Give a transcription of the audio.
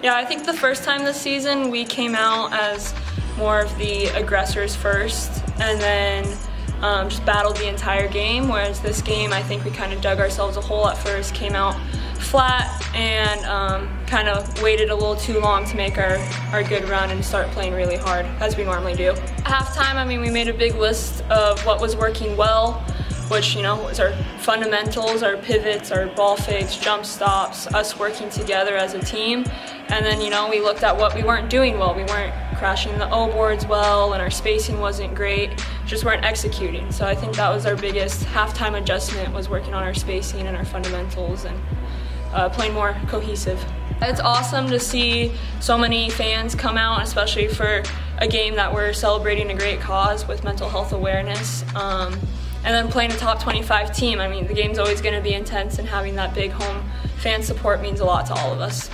Yeah, I think the first time this season we came out as more of the aggressors first and then um, just battled the entire game. Whereas this game, I think we kind of dug ourselves a hole at first, came out flat, and um, kind of waited a little too long to make our, our good run and start playing really hard, as we normally do. At halftime, I mean, we made a big list of what was working well, which, you know, was our fundamentals, our pivots, our ball fakes, jump stops, us working together as a team. And then, you know, we looked at what we weren't doing well. We weren't crashing the O boards well, and our spacing wasn't great. Just weren't executing. So I think that was our biggest halftime adjustment was working on our spacing and our fundamentals and uh, playing more cohesive. It's awesome to see so many fans come out, especially for a game that we're celebrating a great cause with mental health awareness. Um, and then playing a top 25 team. I mean, the game's always going to be intense, and having that big home fan support means a lot to all of us.